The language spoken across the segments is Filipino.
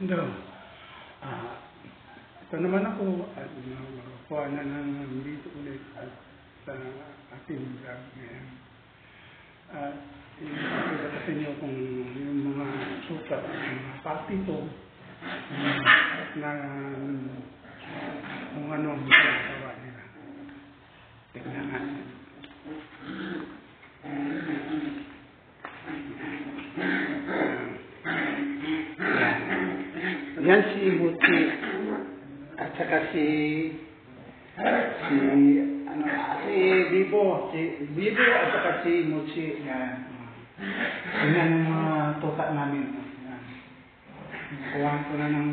Hindi. Ah, ito naman ako at makakuha na ng dito ulit at sa ating vlog ngayon. At ipakita ko sa inyo kung yung mga sukat, yung mga pati ko, na kung ano ang ginagawa nila. Tignan natin. Si Buti. At saka si si ano si Bibo, si Bibo at saka si Muchi. Yan. Yan ang mga tuta namin. Nakuha ko na ng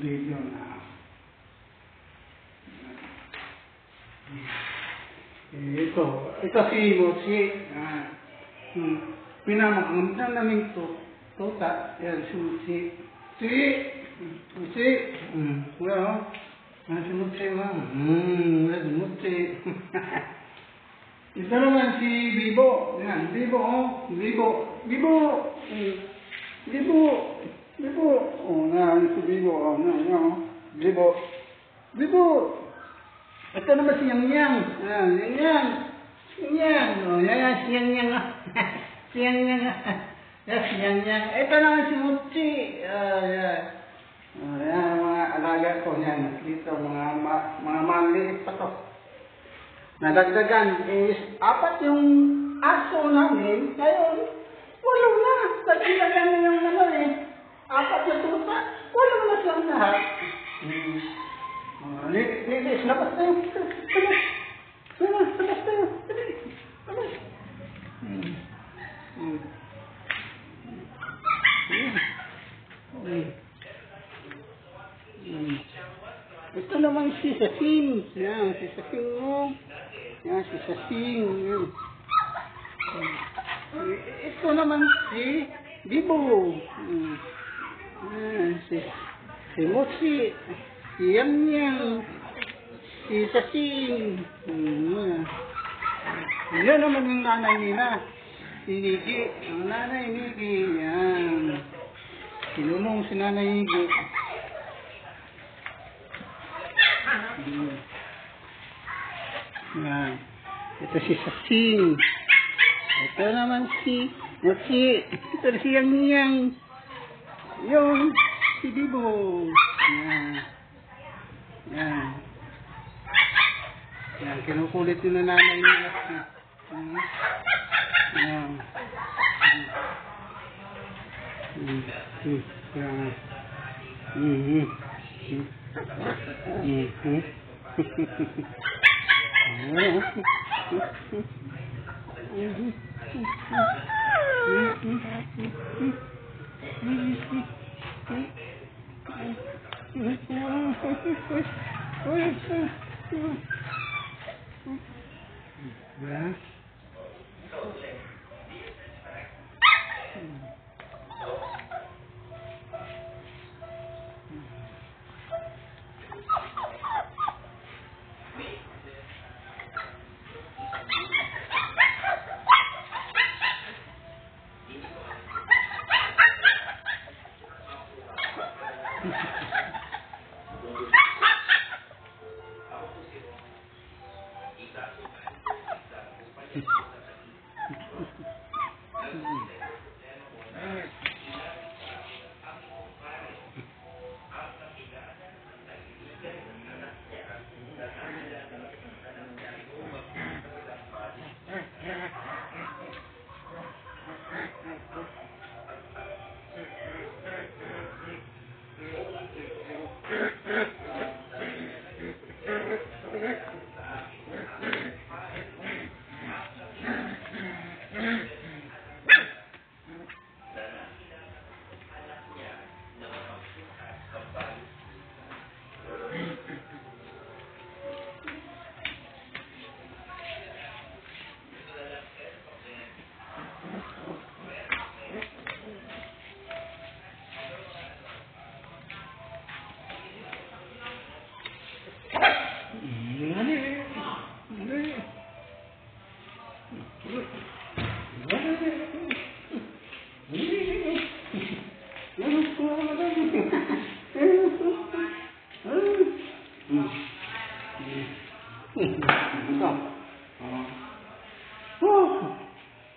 video na Eh, ito, ito si Muchi. Ah, hmm. Pinamaganda namin to. Tuta. Yan, si Muchi. Si, Muchi. Hmm. Well, si Muchi ba? Hmm, yan si Muchi. ito naman si Bibo. Yan, Bibo, oh. Bibo. Bibo. Hmm. Bibo. Bibo. Oh, yan si Bibo. Oh, yan, yan, oh. Bibo. Bibo. Ito naman si Yang Yang. Ah, Yang Yang. Si Yang. Oh, yan, yan, si Yang Yang. ah. si Yang Yang. ah. Yan, si Yang Yang. Ito naman si Muchi. Ah, yan. Ah, yan, mga alaga ko yan. Dito, mga, mga maliit pa to. Nadagdagan is apat yung aso namin. Ngayon, walo na. Nagdagan yung ano eh. Apat yung tuta. Walo na silang lahat. Hmm. Oh, li- lilis, labas tayo. Labas. Labas, labas tayo. Dali. Labas. Hmm. Hmm. Hmm. Hmm. Ito naman si Sasing. Yan, si Sasing mo. Yan, si Sasing. Yan. Ito naman si Bibo. Yan, si, si Mochi. Si Yang Yang. Si Sasing. Hmm. Yan naman yung nanay nila. Si Niki. Ang nanay Niki. Yan. Sinunong si nanay Niki. Hmm. Yan. Ito si Sasing. Ito naman si Mochi. Ito si Yang Yang. Yung si Bibo. Yan. Yan. Yan, kinukulit yun na nanay nila. Hmm. Yan. Hmm. Hmm. Yan. Hmm. Hmm. Hmm. Hmm.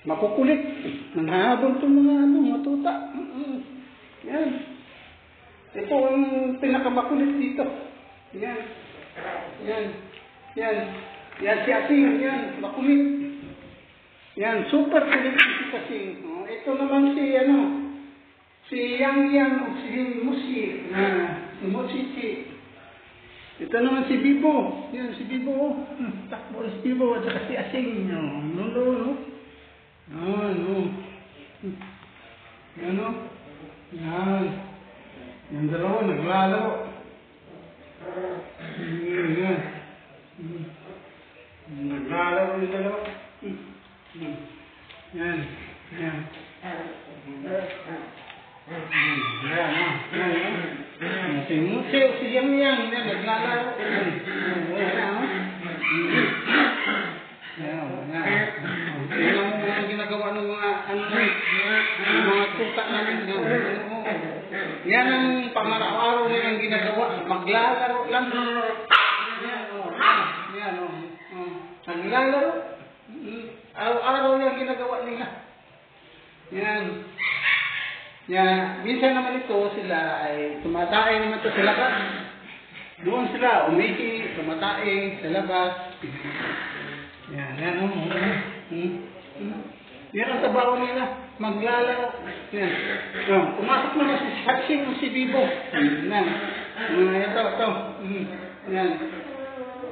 Makukulit. Nanghabol itong mga ano, matuta. Yan. Ito ang pinakamakulit dito. Yan. Yan. Yan. Yan si Asing. Yan. Makulit. Yan. Super kulit si Asing. Oh, ito naman si ano. Si Yang Yang o si Musi. Ah, si Musi si. Ito naman si Bibo. Yan si Bibo. Hmm, Takbo si Bibo at saka si Asing. No, no, no. no. Yan, no. Hmm. Yan, no. Yan. Yung dalawa, naglalaro. Hmm, Yan. Hmm. Naglalaro yung dalawa. Hmm. Hmm. Yan. Yan. Hmm. Yan, ah. Yan, ah. Si Museo, si Yang ng. Yan, ang pangaraw-araw nilang ginagawa. Maglalaro lang. Yan. Yan, oh. Naglalaro. Araw-araw yung ginagawa nila. Yan. Yan. Minsan naman ito, sila ay tumatae naman ito sa labas. Doon sila, umiki, tumatae sa labas. Yan, yan, oh. Hmm. Hmm. Yan ang trabaho nila. Maglalaro. Yan. Oh, pumasok naman si Hatsing si Bibo. Yan. Uh, ito, ito. Hmm. Yan.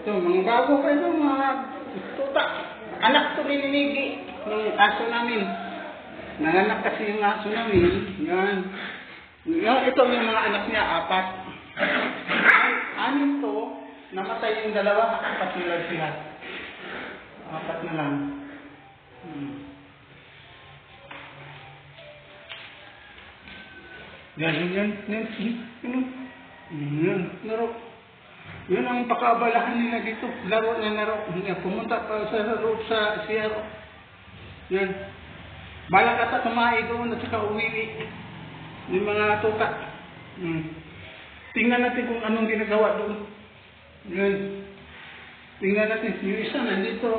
Ito, mga bago pa ito, mga tuta. Anak to ni Nigi, ng aso namin. Nanganak kasi yung aso namin. Yan. Yan, ito yung mga anak niya, apat. Anim to, namatay yung dalawa, apat na lang sila. Apat na lang. Hmm. Yan, yan, yan, yan, yan, yan, laro. Yun ang pakabalahan nila dito. Laro na laro. Pumunta pa sa loob sa siyero. Yan. Balak ata tumahi doon at saka uwiwi. Yung mga tuta. Hmm. Tingnan natin kung anong ginagawa doon. Yan. Tingnan natin. Yung isa nandito.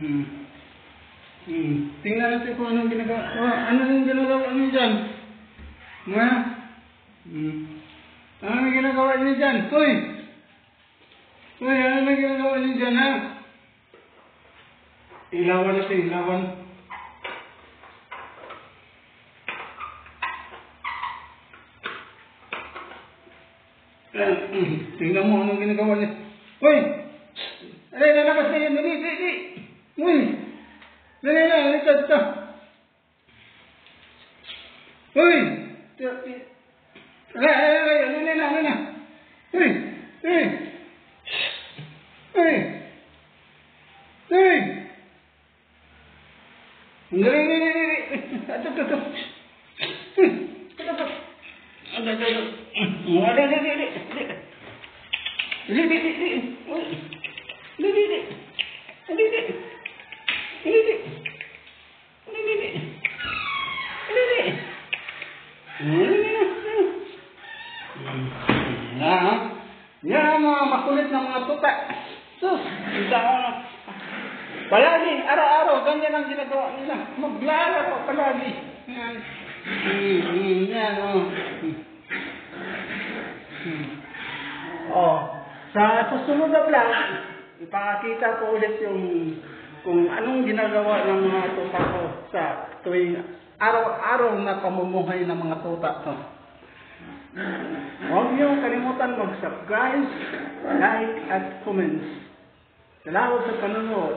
Hmm. Hmm. Tingnan natin kung anong ginagawa. Oh, ano yung ginagawa niyo dyan? Nga? Hmm. Ano yung ginagawa niyo dyan? Hoy! Hoy, ano yung ginagawa niyo dyan, ha? Ilawan natin, ilawan. Yan. Tingnan mo anong ginagawa niya. Hoy! Alay, nalakas na yan. Dali, dali. Uy! Dali na, halika dito. Uy! Alay, alay, alay, alay na, alay na. Uy! Uy! Uy! Uy! Dali, dali, dali, dali. Ito, ito, ito. Hmm. Ito, ito. Ito, ito, ito. Hmm. Dali, dali, dali. Dali, dali, dali. Uy! Dali, dali. Dali, dali. Dali, dali. Dali, dali. Dali, dali. Dali, dali. Ah, yan ang mga makulit na mga tuta. Sus, isa ko na. Palagi, araw-araw, ganyan ang ginagawa nila. Maglalaro palagi. Yan. Hmm, hmm, yan, oh. Hmm. Hmm. Oh, sa susunod na vlog, ipakita ko ulit yung kung anong ginagawa ng mga tuta ko sa tuwing araw-araw na pamumuhay ng mga tuta to. Huwag niyo kalimutan mag-subscribe, like, at comments. Salamat sa panonood.